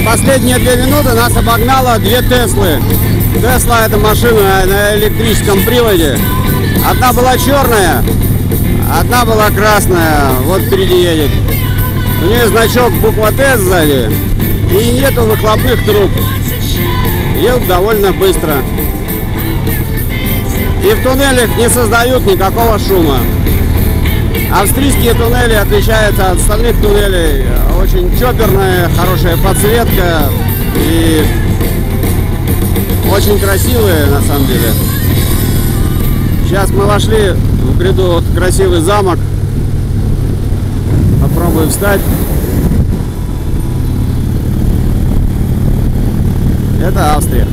За последние две минуты нас обогнало две Теслы. Тесла это машина на электрическом приводе. Одна была черная, одна была красная. Вот впереди едет. У нее значок буква Т сзади. И нету выхлопных труб. Едут довольно быстро. И в туннелях не создают никакого шума. Австрийские туннели отличаются от остальных туннелей. Очень чоперная, хорошая подсветка и очень красивые на самом деле. Сейчас мы вошли в гряду вот красивый замок. Попробую встать. Это Австрия.